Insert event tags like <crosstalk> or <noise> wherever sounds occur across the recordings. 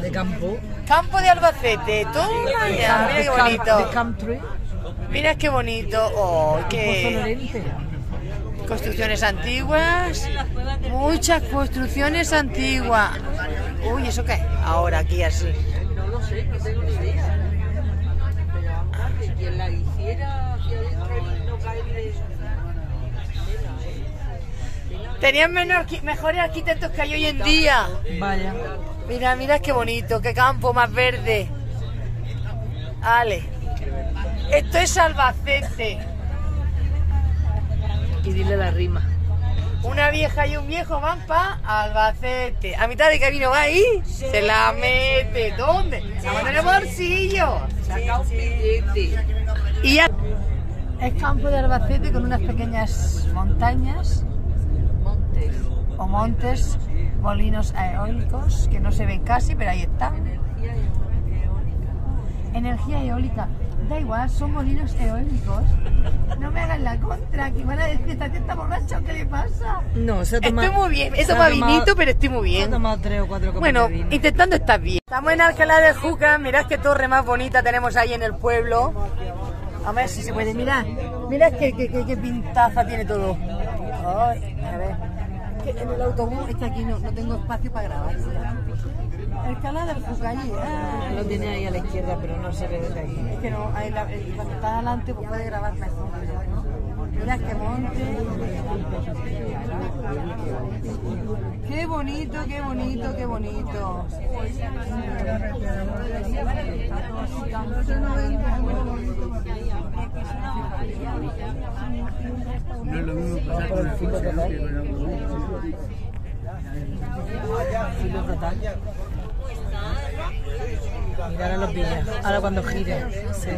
De campo. Campo de Albacete, toma ya, mira qué De bonito. country. Mira qué bonito. Oh, qué construcciones antiguas. Muchas construcciones antiguas. Uy, ¿eso qué? Ahora aquí así. No lo sé, no tengo ni idea. Quien la hiciera hacia adentro y no caer de eso. Tenían menos mejores arquitectos que hay hoy en día. Vaya. Mira, mira qué bonito, qué campo más verde. Ale. Esto es Albacete. Y dile la rima. Una vieja y un viejo van pa Albacete. A mitad de camino va ahí, se la mete. ¿Dónde? La mano en el bolsillo. Saca un billete. Y ya. Es campo de Albacete con unas pequeñas montañas. O montes, molinos eólicos que no se ven casi, pero ahí están. Energía eólica. Da igual, son molinos eólicos. No me hagan la contra, que van a decir, esta está borracha, ¿qué le pasa? No, se ha tomado. Estoy muy bien, he tomado vinito, pero estoy muy Se ha bien. tomado tres o cuatro copas Bueno, de vino. intentando estar bien. Estamos en Alcalá de Juca, mirad qué torre más bonita tenemos ahí en el pueblo. A ver si se puede mirar. Mirad qué, qué, qué- qué pintaza tiene todo. Ay, a ver. Que en el autobús, es que aquí no, no tengo espacio para grabar. Alcalá de Juca, allí. ah. Lo tiene ahí a la izquierda, pero no se ve desde aquí. Es que no, ahí la- eh, cuando está adelante pues puede grabar mejor. Mira qué monte. Qué bonito, qué bonito, qué bonito. El. Mirar a los. Ahora cuando gire. Sí.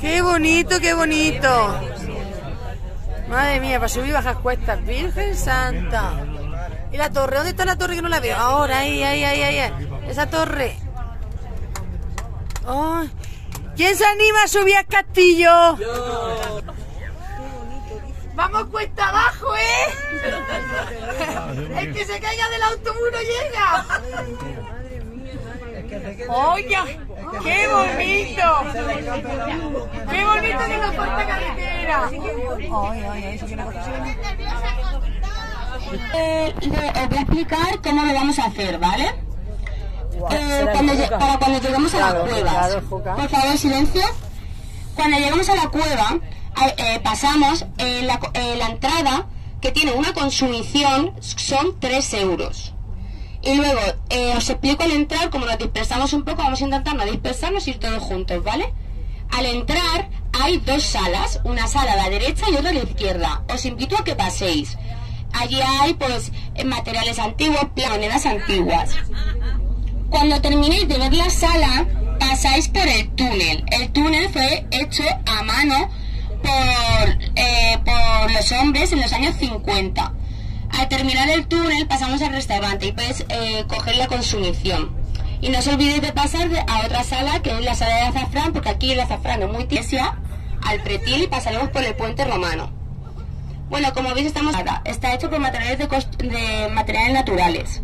Qué bonito, qué bonito. Madre mía, para subir y bajar cuestas. Virgen Santa. ¿Y la torre? ¿Dónde está la torre que no la veo? Ahora, ahí, ahí, ahí, ahí. ahí. Esa torre. Ay. ¿Quién se anima a subir al castillo? Vamos cuesta abajo, ¿eh? El que se caiga del autobús no llega. ¡Oye! ¡Qué bonito! ¡Qué bonito que nos corta carretera! ¡Ay, ay, ay! Eso tiene cosas Eh, le- os voy a explicar cómo lo vamos a hacer, ¿vale? Eh, cuando para cuando lleguemos a la Claro, cueva. claro, Juca. Por favor, silencio. Cuando lleguemos a la cueva, a- eh, pasamos eh, la, eh, la entrada, que tiene una consumición, son 3 euros. Y luego, eh, os explico al entrar, como nos dispersamos un poco, vamos a intentar no dispersarnos y ir todos juntos, ¿vale? Al entrar hay dos salas, una sala a la derecha y otra a la izquierda. Os invito a que paséis. Allí hay pues eh, materiales antiguos, monedas antiguas. Cuando terminéis de ver la sala, pasáis por el túnel. El túnel fue hecho a mano por, eh, por los hombres en los años 50. Al terminar el túnel pasamos al restaurante y podéis eh, coger la consumición. Y no os olvidéis de pasar a otra sala que es la sala de azafrán, porque aquí el azafrán es muy tiesia, al pretil y pasaremos por el puente romano. Bueno, como veis estamos está hecho por materiales de materiales naturales.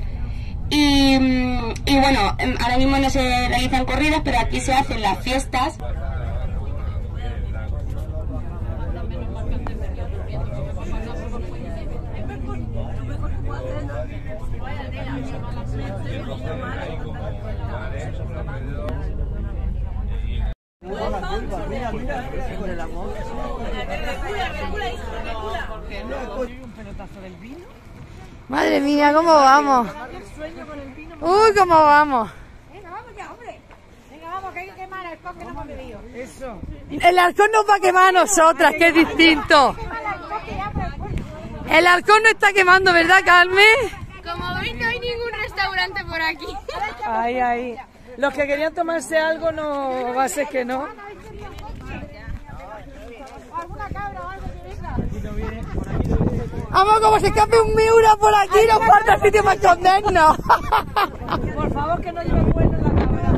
Y, y bueno, ahora mismo no se realizan corridas, pero aquí se hacen las fiestas. Madre mía, ¿cómo vamos? Uy, ¿cómo vamos? El halcón nos va a quemar a nosotras, que es distinto. El halcón no está quemando, ¿verdad, Carmen? Como veis, no hay ningún restaurante por aquí. Ahí, ahí. Los que querían tomarse algo no va a ser que no. Vamos, como se escape un miura por aquí, nos falta sitio para escondernos. Por favor, que no lleven cuerno en la cámara.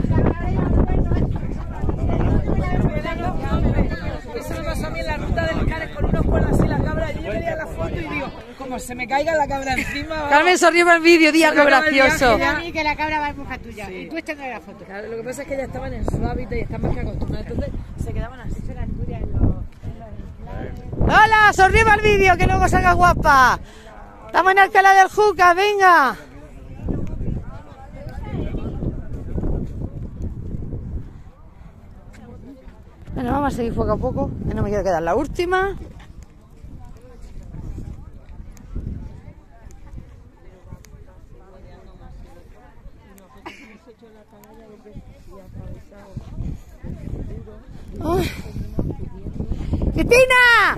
Eso me pasó a mí en la ruta de Licares con unos cuernos así en la cámara. Yo quería la foto y digo, como se me caiga la cabra encima. vamos. Carmen sonríe para el vídeo, día el gracioso. A mí que la cabra va en busca tuya. Y tú echando la foto. Claro, lo que pasa es que ya estaban en su hábitat y están más que acostumbrados. Entonces se quedaban así. Eso era tuya en los... Hola, para el vídeo, que luego salga guapa. Estamos en Alcalá del Juca, venga. Bueno, vamos a seguir poco a poco, que no me quiero quedar la última. Ay. ¡Cristina!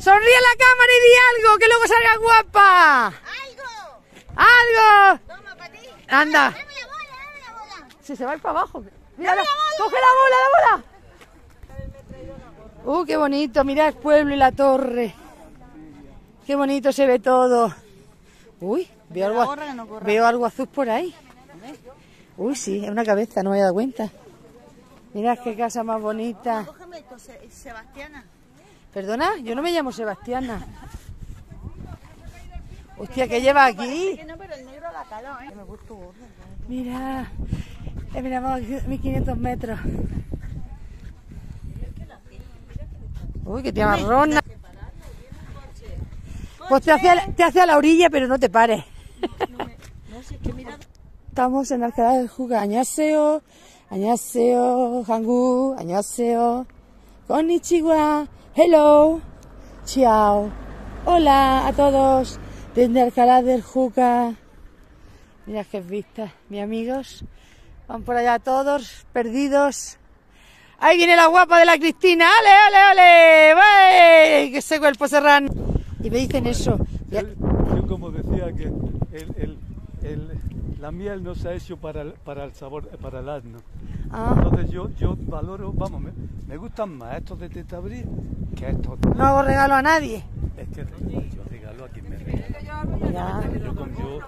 ¡Sonríe a la cámara y di algo, que luego salga guapa! ¡Algo! ¡Algo! Toma, para ti. Anda. Dame la bola, dame la bola. Si se va a ir para abajo. Mira, coge la bola, la bola. Uh, qué bonito, mira el pueblo y la torre. Qué bonito se ve todo. Uy, veo algo, veo algo azul por ahí. Uy, sí, es una cabeza, no me había dado cuenta. Mira qué casa más bonita. Cógeme esto, Se- Sebastiana. Perdona, yo no me llamo Sebastiana. Hostia, ¿qué lleva aquí? ¿eh? Mira, mira, vamos a 1500 metros. Uy, qué tía marrona. Pues te hace, a- te hace a la orilla, pero no te pares. <laughs> Estamos en Alcalá del Juga. Añaseo, añaseo, hangu, añaseo, konnichiwa, hello, chao. Hola a todos desde Alcalá del Juga. Mira qué vista, mis amigos. Van por allá todos, perdidos. Ahí viene la guapa de la Cristina. ¡Ale, ale, ale! Que ese cuerpo serrano. Y me dicen eso. Yo como decía que la miel no se ha hecho para el, para el sabor, para el asno. Ah, Entonces yo, yo valoro, vamos, me, me gustan más estos de tetabrí que estos. no hago regalo a nadie. Es que yo regalo a quien me regala. Mira, Yo con yo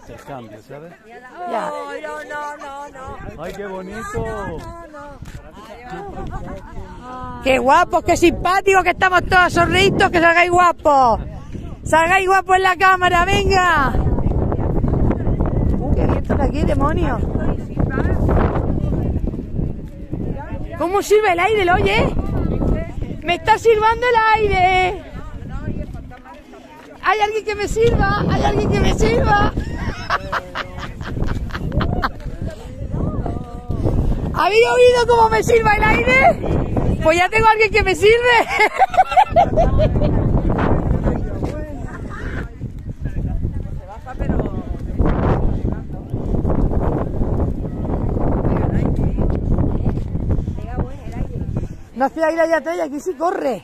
intercambio, ¿sabes? ya. ¡Ay, qué bonito! Qué guapos, qué simpáticos que estamos todos, sonreitos, que salgáis guapos. Salgáis guapos en la cámara, venga. Uh, qué viento de aquí, demonio. ¿Cómo sirve el aire, lo oye? Me está sirvando el aire. Hay alguien que me sirva, hay alguien que me sirva. ¿Habéis oído cómo me sirva el aire? Pues ya tengo a alguien que me sirve. No hace aire allá atrás y aquí sí corre.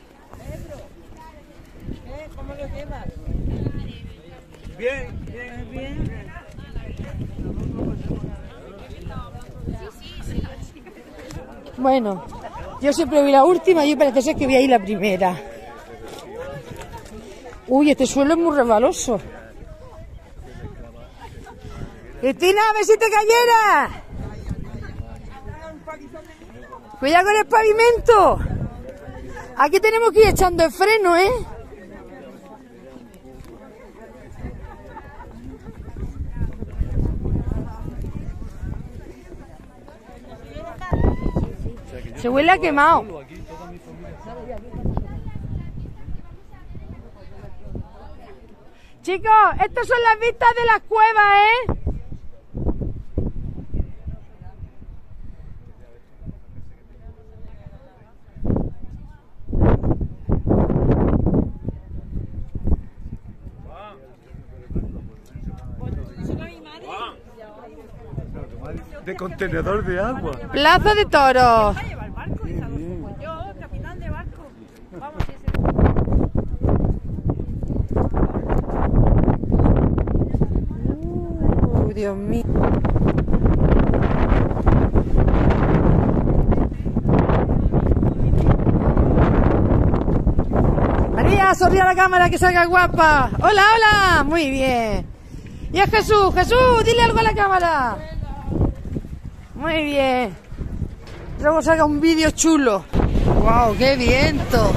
Bueno, yo siempre voy la última y parece ser que voy a ir la primera. Uy, este suelo es muy resbaloso. Cristina, a ver si te cayera. Cuidado con el pavimento. Aquí tenemos que ir echando el freno, ¿eh? Se huele a quemado. Chicos, estas son las vistas de las cuevas, ¿eh? De contenedor de agua. Plaza de Toros. Uh, Dios mío. María, sonríe a la cámara que salga guapa. Hola, hola. Muy bien. Y es Jesús. Jesús, dile algo a la cámara. Muy bien. Luego salga un vídeo chulo. ¡Wow! ¡Qué viento!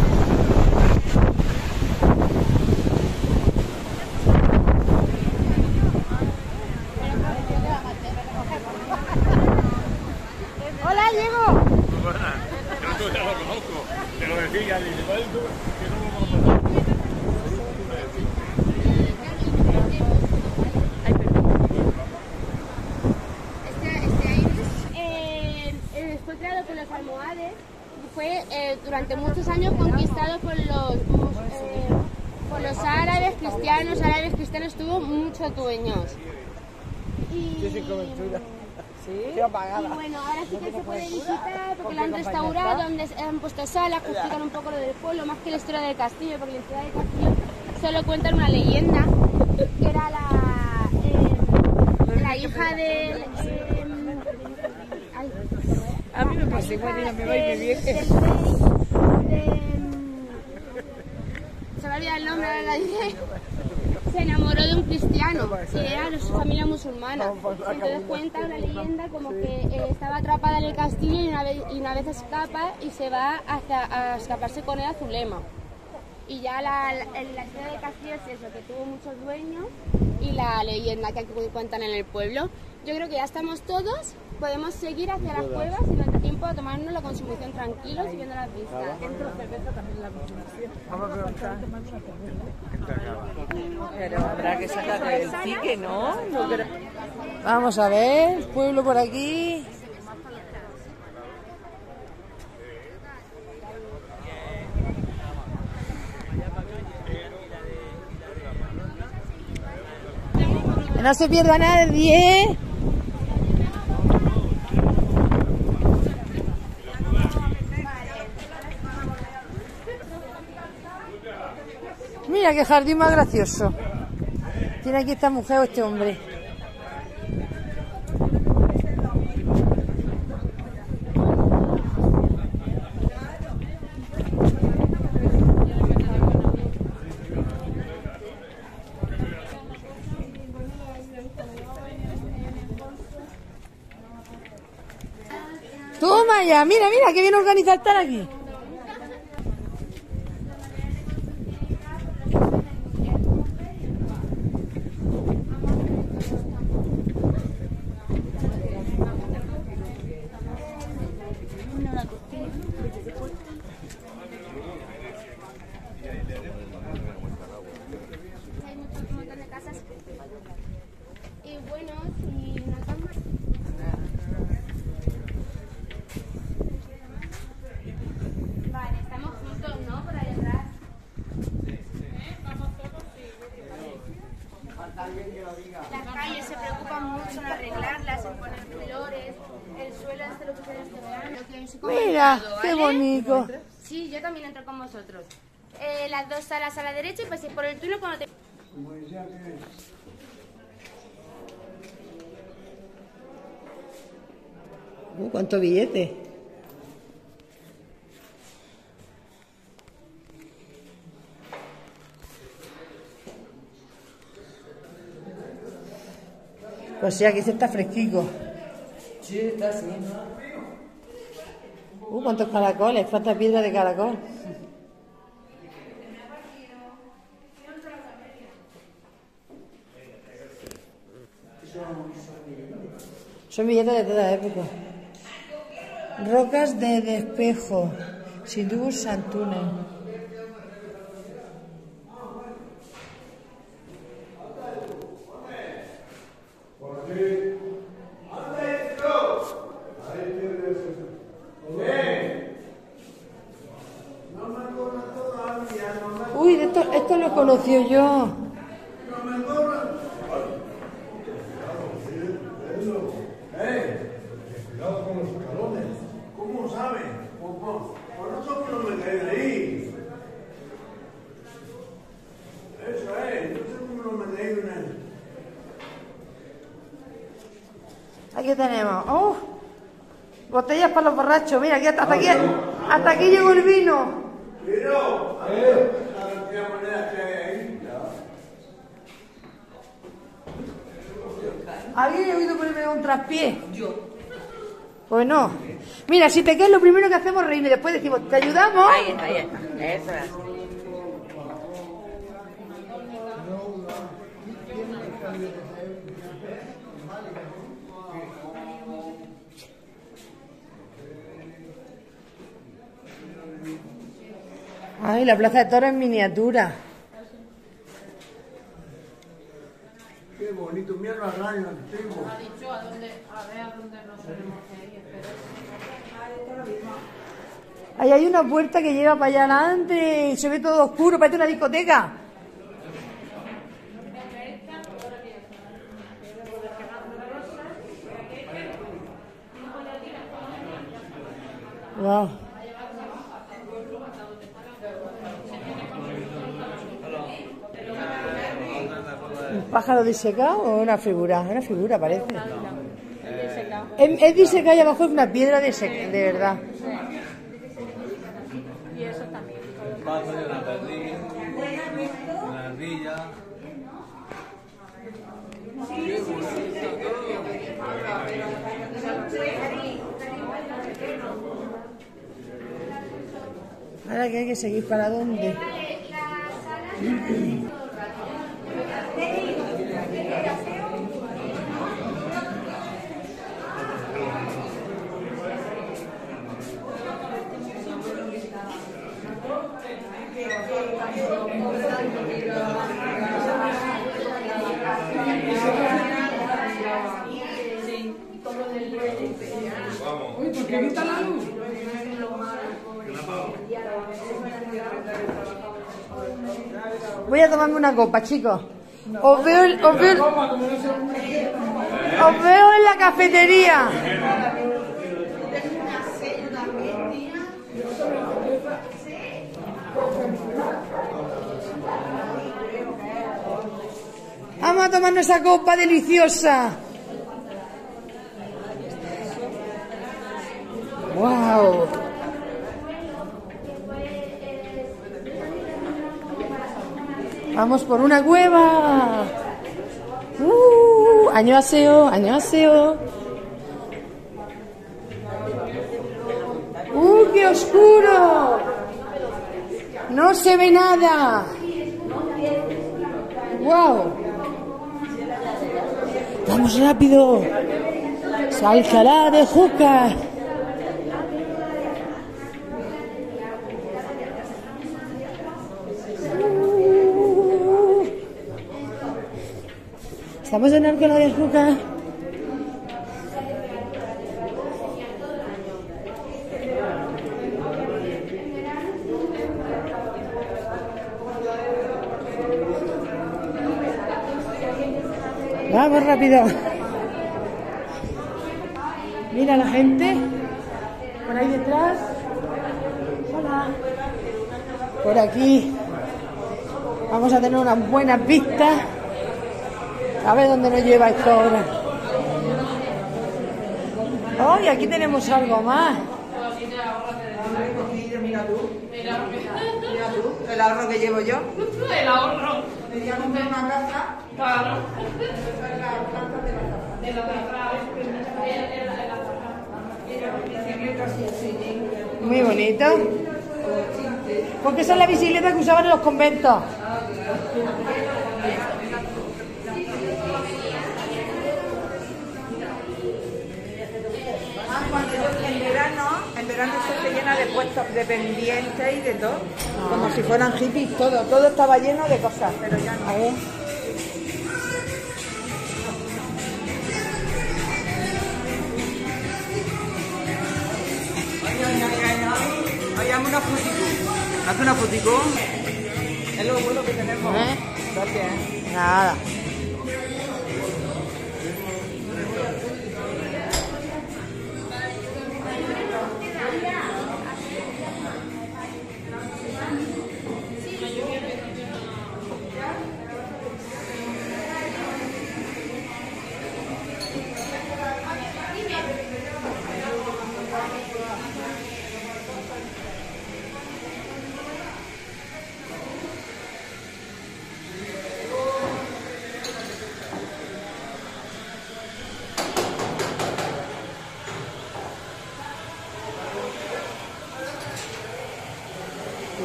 fue eh, durante muchos años conquistado por los, eh, por los árabes cristianos, árabes cristianos tuvo muchos dueños. Y, y bueno, ahora sí que se puede visitar porque lo han restaurado, han, des- han puesto salas que explican un poco lo del pueblo, más que la historia del castillo, porque la historia del castillo solo cuentan una leyenda, que era la, eh, la hija del... eh, A mí me pasa igual, dígame, me va rey, de- se me olvida el nombre, ahora la diré. Se enamoró de un cristiano y era de su familia musulmana. Entonces cuenta una leyenda como que eh, estaba atrapada en el castillo y una vez, y una vez escapa y se va a escaparse con él a Zulema. Y ya la, la, la historia del castillo es eso, que tuvo muchos dueños y la leyenda que cu- cuentan en el pueblo. Yo creo que ya estamos todos, podemos seguir hacia las cuevas y nuestro tiempo a tomarnos la consumición tranquilos y viendo las vistas. Pero habrá que sacarle el tique, ¿no? Vamos a ver, pueblo por aquí. Que no se pierda nadie. Mira qué jardín más gracioso. Tiene aquí esta mujer o este hombre. Toma ya, mira, mira, qué bien organizado estar aquí. Hay muchos un montón de casas. Y bueno, si no tan mal. Vale, estamos juntos, ¿no? Por ahí atrás. Las calles se preocupan mucho en arreglarlas, en poner flores, el suelo este lo pusieron este verano. que Mira, qué bonito. Sí, yo también entro con vosotros. Eh, las dos salas a la derecha y paséis por el túnel cuando te... Uh, ¿Cuánto billete? Pues sí, aquí se está fresquico. Sí, está así. Uh, cuántos caracoles, cuántas piedras de caracol. Son billetes de toda época. Rocas de despejo. Sidus Santunes. Uy, de esto, esto lo conocí yo. Cuidado con los escalones. ¿Cómo saben? Por, por, por eso que no me caen ahí. Eso es, no sé cómo no me caen en el... Aquí tenemos. ¡Oh! Botellas para los borrachos. Mira, aquí hasta, hasta aquí, hasta aquí llegó el vino. Pero, a ver, la cantidad de monedas que hay ahí. ¿Alguien ha oído ponerme un traspié? Yo. Pues no. Mira, si te quedas lo primero que hacemos es reírnos y después decimos, ¿te ayudamos? Ahí está, ahí está. Eso es. Ay, la plaza de toros en miniatura. Qué bonito, mira los rayos antiguos. Ahí hay una puerta que lleva para allá adelante se ve todo oscuro, parece una discoteca. Wow. ¿Un pájaro disecado o una figura? Una figura parece. Es, es disecado y abajo es una piedra de, sec- de verdad. Un pato de una perdiz, una ardilla. Ahora que hay que seguir para dónde. Voy a una copa, chicos. Os veo, os veo, os veo en la cafetería. Vamos a tomarnos esa copa deliciosa. Wow. Vamos por una cueva. Uh, añoaseo, añoaseo. ¡Uh, qué oscuro! No se ve nada. ¡Wow! Vamos rápido. Salcalá de Juca. Estamos en Alcalá de Juca. Vamos rápido. Mira la gente. Por ahí detrás. Hola. Por aquí. Vamos a tener unas buenas vistas. A ver dónde nos lleva esto ahora. Oh, y aquí tenemos algo más. Mira tú. Mira tú, el ahorro que llevo yo. El ahorro. Me voy a comprar una casa. Claro. De la Muy bonito. Porque esa es la bicicleta que usaban en los conventos. Puestos de pendientes y de todo. Como si fueran hippies, todo. Todo estaba lleno de cosas, pero ya no. A ver. Ay, ay, ay, ay, ay. Ay, hazme una fotico. Hazme una fotico. Es lo bueno que tenemos. ¿Eh? Gracias. Nada.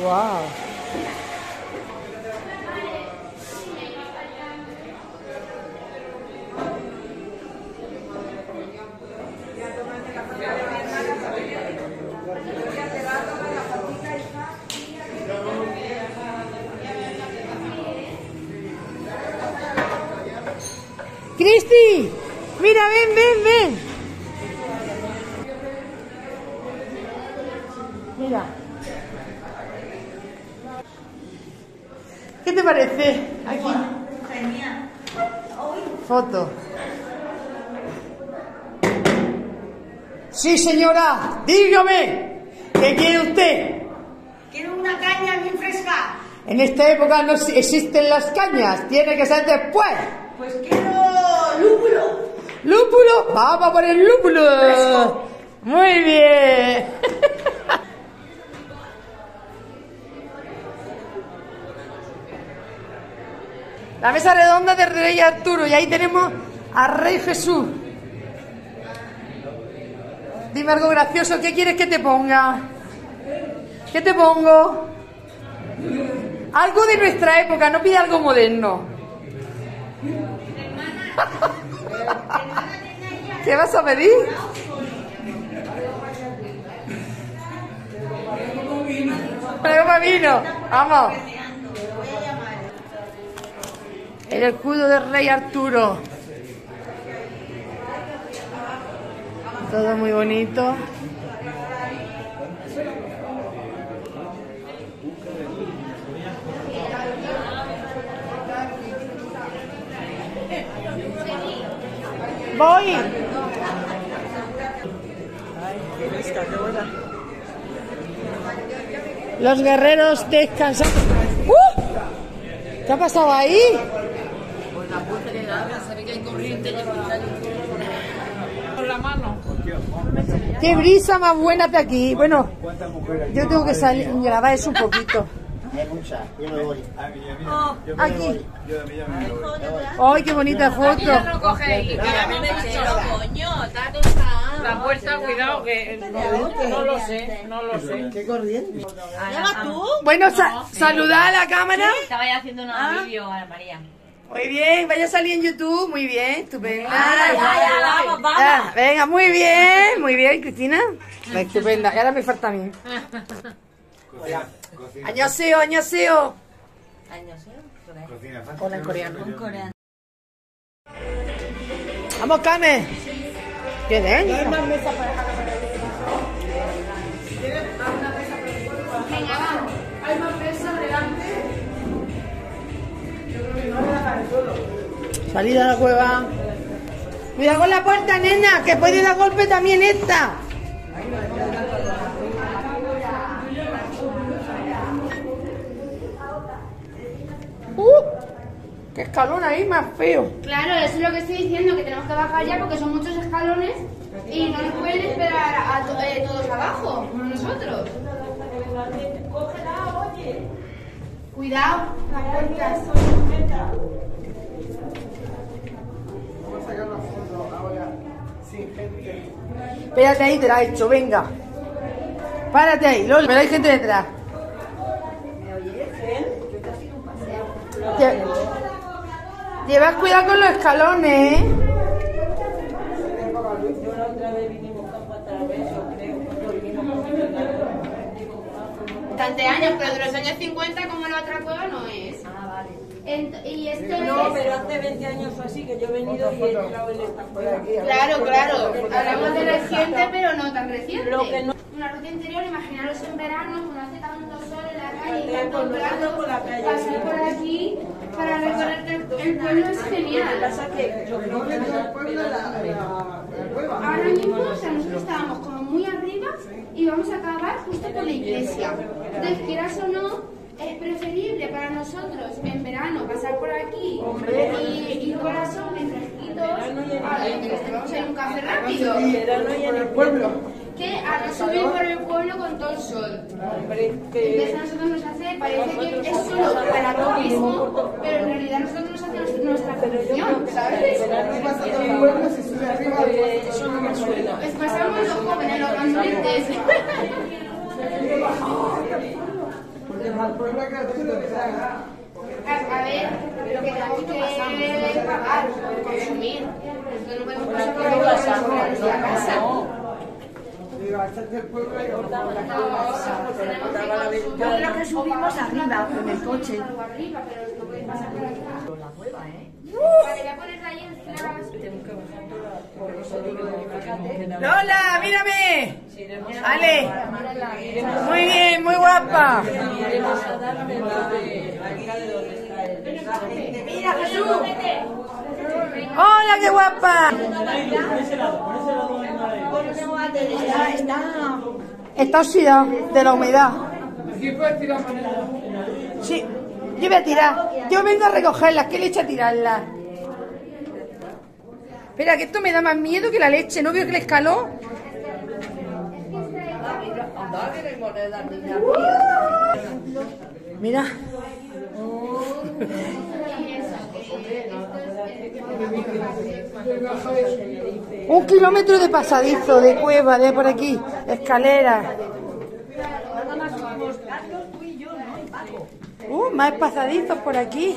Wow. Cristi, mira, ven, ven, ven. Mira. ¿Qué te parece? Aquí. Genial. Foto. Sí, señora, dígame. ¿Qué quiere usted? Quiero una caña bien fresca. En esta época no existen las cañas, tiene que ser después. Pues quiero lúpulo. ¿Lúpulo? Vamos por el lúpulo. Fresco. Muy bien. La mesa redonda del Rey Arturo y ahí tenemos a Rey Jesús. Dime algo gracioso, ¿qué quieres que te ponga? ¿Qué te pongo? Algo de nuestra época, no pide algo moderno. ¿Qué vas a pedir? De vino, vamos. El escudo del rey Arturo. Todo muy bonito. Voy. Los guerreros descansan. ¡Uh! ¿Qué ha pasado ahí? ¡Qué brisa más buena de aquí! Bueno, yo tengo que salir, grabar eso un poquito. Aquí. ¡Ay, qué bonita foto! La puerta, cuidado, que no, no lo sé, no lo sé. ¿Qué corriente? ¿Llama tú? Bueno, sa saludad a la cámara. Estaba ya haciendo un vídeo a María. Muy bien, vaya a salir en YouTube, muy bien, estupenda. ya, ya, vamos, vamos. Ah, venga, muy bien, muy bien, Cristina. Estupenda, y ahora me falta a mí. Añoseo, añoseo. Hola en coreano. Vamos, Carmen. ¿Qué denso? Salida a la cueva. Cuidado con la puerta, nena, que puede dar golpe también esta. ¡Uh! ¡Qué escalón ahí más feo! Claro, eso es lo que estoy diciendo, que tenemos que bajar ya porque son muchos escalones y no nos pueden esperar a, to- eh, todos abajo, como nosotros. Cuidado, las puertas. Espérate ahí, te la he hecho, venga. Párate ahí, Lola, pero hay gente detrás. Lle- Llevad cuidado con los escalones, ¿eh? Bastante años, pero de los años 50 como la otra cueva no es. Y esto No, pero hace 20 años o así que yo he venido y he entrado en esta. Claro, claro. Hablamos de reciente, pero no tan reciente. Lo que no- Una ruta interior, imaginaros en verano, cuando hace tanto sol en la calle, tanto con plato, nosotros por la calle, pasar por aquí para recorrer el, el pueblo es Lo que genial. pasa que yo creo que Ahora mismo, o sea, nosotros estábamos como muy arriba y vamos a acabar justo por la iglesia. Entonces, quieras o no, es preferible para nosotros en verano pasar por aquí y ir sombra y fresquitos a ver, en un café rápido. y en el pueblo. Que a no subir por el pueblo con todo el sol. Hombre, que Entonces a nosotros nos hace, parece que es solo para turismo, pero en realidad nosotros nos hace nuestra función, ¿sabes? suena. Pues pasamos los jóvenes, los grandes. <laughs> A, ver, lo que tenemos que pagar, consumir. Esto no podemos casa. Yo creo que subimos arriba con el coche. arriba, pero no pasar. La cueva, ¿eh? Vale, voy a poner ahí en flash. Lola, mírame. Ale, Muy bien, muy guapa. Mira, Jesús. Hola, qué guapa. Está, oxidado de la humedad. Sí, yo voy a tirar. Yo vengo a recogerlas, ¿qué leche a tirarlas? Espera, que esto me da más miedo que la leche. ¿No veo que le escaló? Mira. Un kilómetro de pasadizo, de cueva, de por aquí, escalera. Uh, más pasadizos por aquí.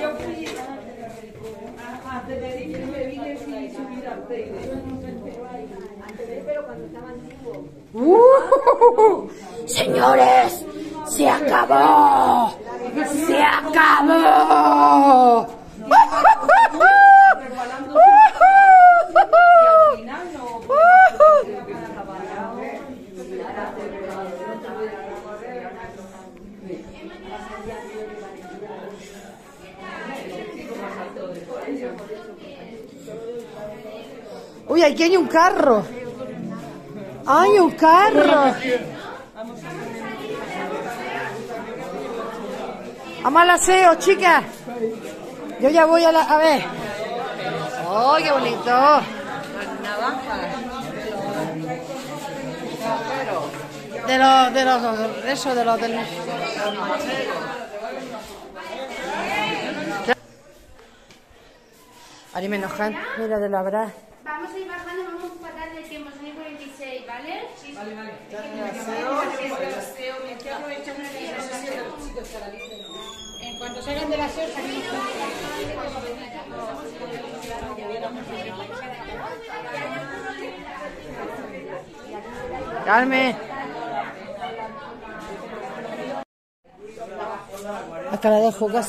Uh, señores, se acabó. Se acabó. Uy, aquí hay un carro. Hay un carro. Vamos al aseo, chicas. Yo ya voy a la... A ver. ¡Oh, qué bonito! De los... De los... Eso, de los... Del... Ari me enojan. Mira, de la verdad. Vamos a ir bajando, vamos a fatal de tiempo, son y 46, ¿vale? Sí, vale, vale. En cuanto salgan de la SEO, Carmen. Acá la dejo, que ha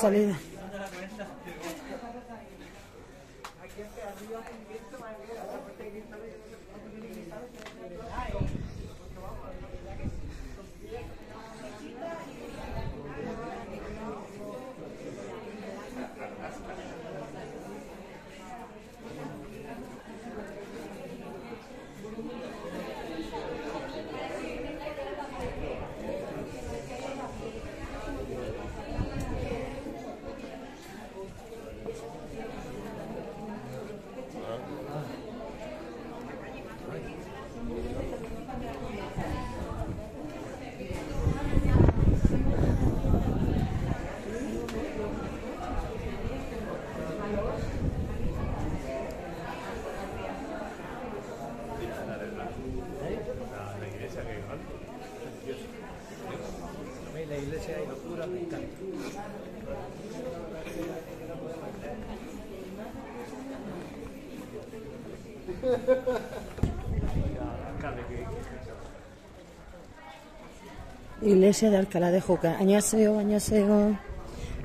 Iglesia de Alcalá de Juca. Añaseo, añaseo.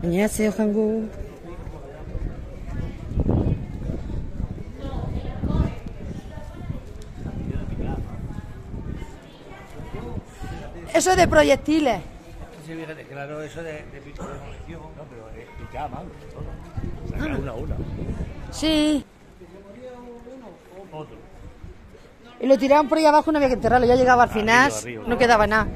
Añaseo, Hangú. Eso es de proyectiles. Sí, fíjate, claro, eso de, de pico de munición, no, pero es picar mal, todo. Sacar una a una. Sí. Otro. Y lo tiraban por ahí abajo, no había que enterrarlo. Ya llegaba al final, arriba, no quedaba nada.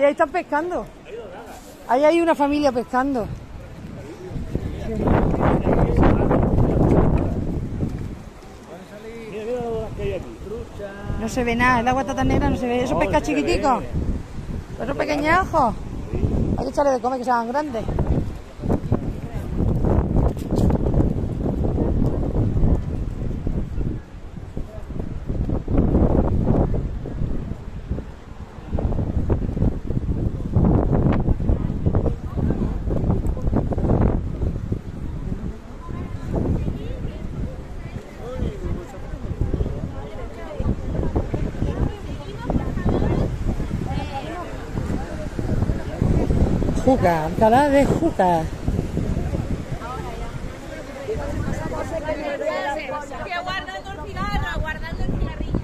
Sí, ahí están pescando. Ahí hay una familia pescando. No se ve nada, el agua está tan negra, no se ve. Esos pesca chiquiticos. Esos pequeñajos. Hay que echarle de comer que sean grandes. Juca, Alcalá de Juca. Que guardando el cigarro, guardando el cigarrillo.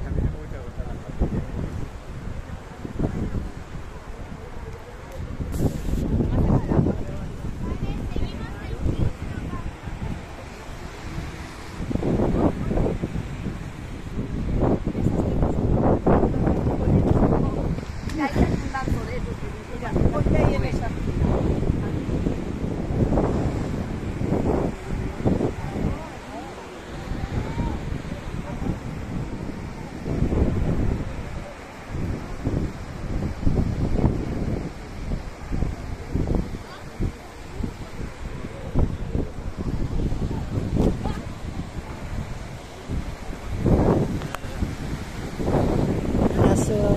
Eso.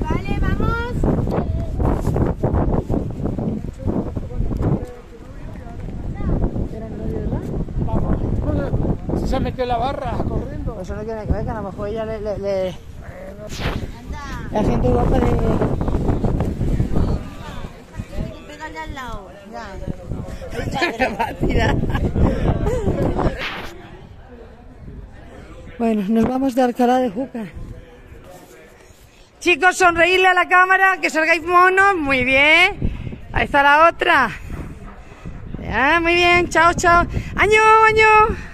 Vale, vamos. Si se metió en la barra corriendo. Eso no tiene que ver, que a lo mejor ella le... le, le- La gente guapa de... Pégale al lado. Bueno, nos vamos de Alcalá de Juca. Chicos, sonreírle a la cámara, que salgáis monos. Muy bien. Ahí está la otra. Ya, muy bien. Chao, chao. Año, año.